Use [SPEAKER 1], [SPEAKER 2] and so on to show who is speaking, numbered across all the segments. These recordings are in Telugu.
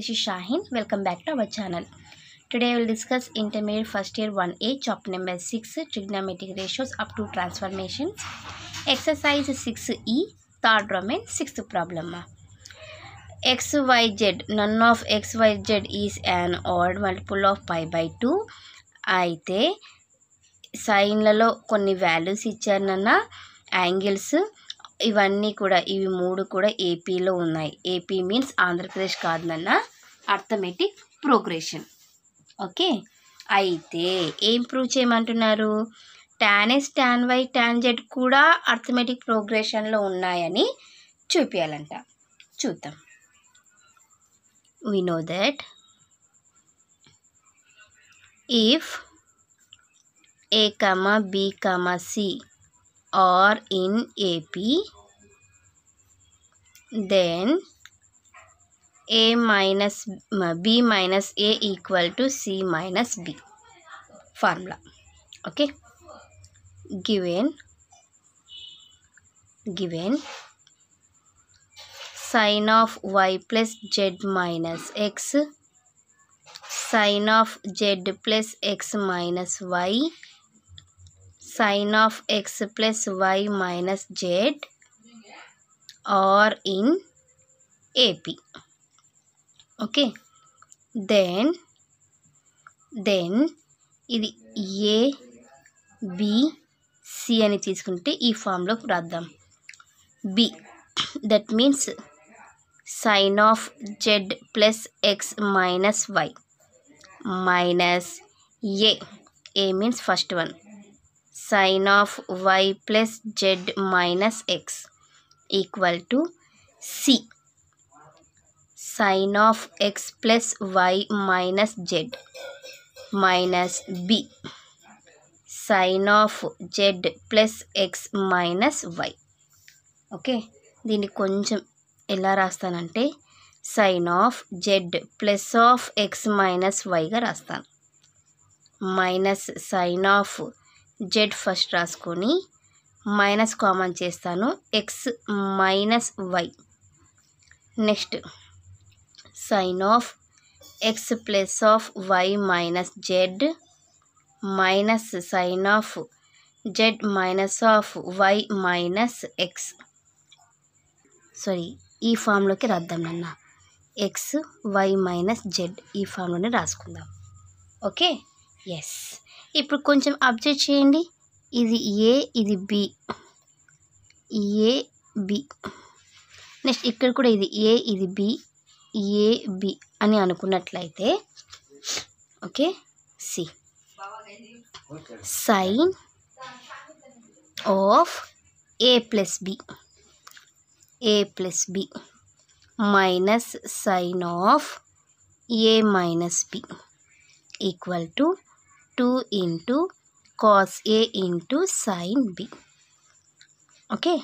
[SPEAKER 1] This is Shaheen welcome back to our channel today will discuss intermediate first year one A chap number six trigonometric ratios up to transformations exercise six E third domain sixth ప్రాబ్లమ్మా X Y Z none of X Y Z is an odd multiple of pi by two అయితే సైన్లలో కొన్ని వాల్యూస్ ఇచ్చానన్న యాంగిల్స్ ఇవన్నీ కూడా ఇవి మూడు కూడా ఏపీలో ఉన్నాయి ఏపీ మీన్స్ ఆంధ్రప్రదేశ్ కాదు నాన్న అర్థమెటిక్ ప్రోగ్రెషన్. ఓకే? అయితే ఏం ప్రూవ్ చేయమంటున్నారు? Tan S tan Y tan Z కూడా అర్థమెటిక్ ప్రోగ్రెషన్లో ఉన్నాయని చూపించాలంట చూద్దాం. We know that if a comma b comma c are in ap then a minus uh, b minus a equal to c minus b formula. Okay? Given given sine of y plus z minus x sine of z plus x minus y sine of x plus y minus z or in AP okay. Then then ఇది ఏ బిసి అని తీసుకుంటే ఈ ఫామ్లో రాద్దాం. B that means sine of Z plus X minus Y minus A A means first one sine of Y plus Z minus X equal to C sine of X plus Y minus Z minus B sine of Z plus X minus Y okay? దీన్ని కొంచెం ఎలా రాస్తానంటే sine of Z plus of X minus వైగా రాస్తాను. Minus sine of Z first రాసుకొని మైనస్ కామన్ చేస్తాను. X minus Y next sine of X plus of Y minus Z minus sine of Z minus of Y minus X sorry ఈ ఫామ్లోకి రాద్దాం నాన్న. ఎక్స్ వై మైనస్ జెడ్ ఈ ఫామ్లోనే రాసుకుందాం. ఓకే? ఎస్ ఇప్పుడు కొంచెం అబ్జర్వ్ చేయండి. ఇది ఏ ఇది బి ఏ బి నెక్స్ట్ ఇక్కడ కూడా ఇది ఏ ఇది బి ఏబి అని అనుకున్నట్లయితే okay C. Sine of A plus B. A plus B minus sine of A minus B equal to two into cos A into sine B. Okay?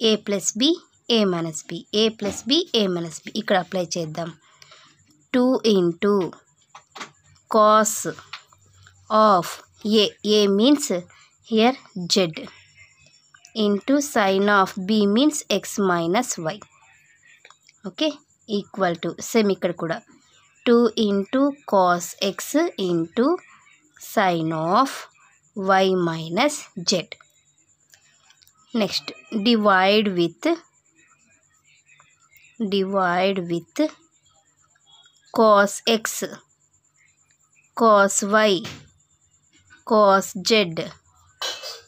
[SPEAKER 1] A plus b a minus b a plus b a minus b ఇక్కడ అప్లై చేద్దాం two into cos of A A means here z into sin of b means x minus y okay equal to same ఇక్కడ కూడా 2 into cos x into sin of y minus z next divide with divide with cos x cos y cos z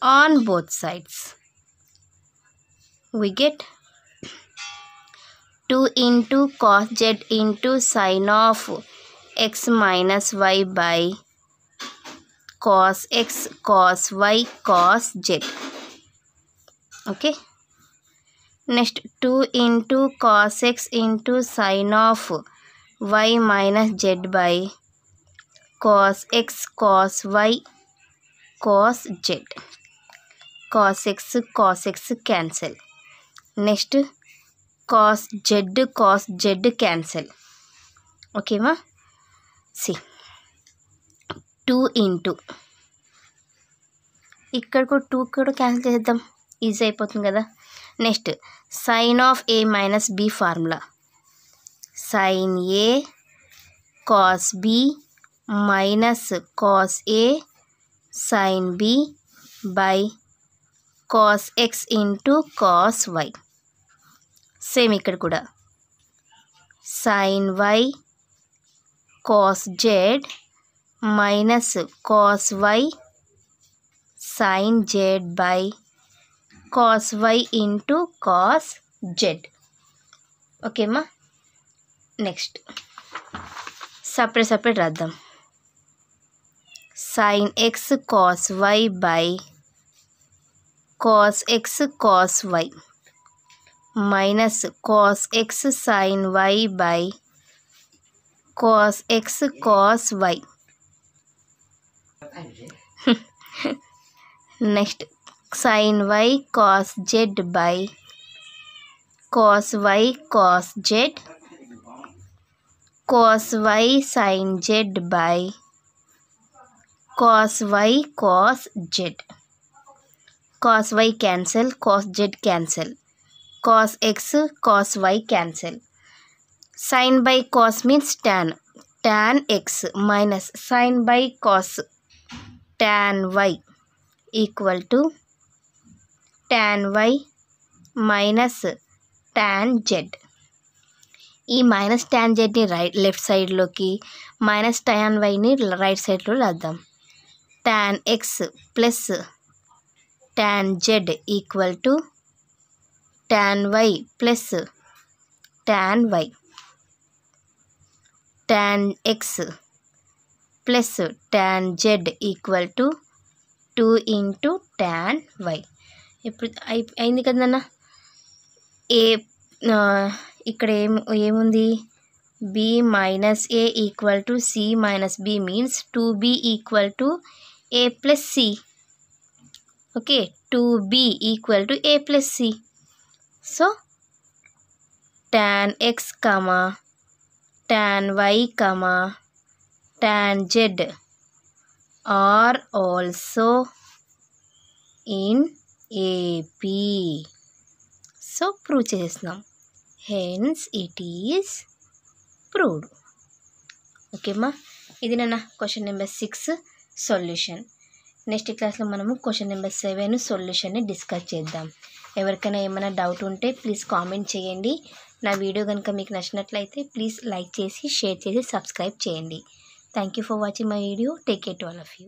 [SPEAKER 1] on both sides. We get 2 into cos z into sin of x minus y by cos x cos y cos z. Okay. Next 2 into cos x into sin of y minus z by cos x cos y cos z. cos x cos x cancel next cos z cos z cancel ఓకేమా C two into ఇక్కడ కూడా టూ కూడా క్యాన్సిల్ చేద్దాం ఈజీ అయిపోతుంది కదా. Next sine of A minus B formula sine A cos B minus cos A sine B by cos X into cos Y same ఇక్కడ కూడా. Sine Y cos Z minus cos Y sine Z by cos Y into cos Z ఓకేమ్మా next separate separate రాద్దాం sine X cos Y by cos X cos Y minus cos X sine Y by cos X cos Y next sine Y cos Z by cos Y cos Z cos Y sine Z by cos Y cos Z cos Y cancel cos Z cancel cos X cos Y cancel sine by cos means tan tan X minus sine by cos tan Y equal to tan Y minus tan Z ఈ మైనస్ ట్యాన్ జెడ్ని రైట్ లెఫ్ట్ సైడ్లోకి మైనస్ ట్యాన్ వైని రైట్ సైడ్లో రాద్దాం. Tan X plus tan Z equal to tan Y plus tan Y tan X plus tan Z equal to two into tan Y ఎప్పుడు అయి అయింది కదన్న ఏ ఇక్కడ ఏం ఏముంది? B minus A equal to C minus B means two B equal to A plus C okay two B equal to A plus C so tan X comma tan Y comma tan Z are also in AP so prove చేసేస్తున్నాం. హెన్స్ ఇట్ ఈస్ ప్రూవ్డ్ ఓకేమ్మా ఇది నాన్న question number six solution next క్లాస్లో మనము క్వశ్చన్ నెంబర్ సెవెన్ సొల్యూషన్ని డిస్కస్ చేద్దాం. ఎవరికైనా ఏమైనా డౌట్ ఉంటే ప్లీజ్ కామెంట్ చేయండి. నా వీడియో కనుక మీకు నచ్చినట్లయితే ప్లీజ్ లైక్ చేసి షేర్ చేసి సబ్స్క్రైబ్ చేయండి. Thank you for watching my video take care to all of you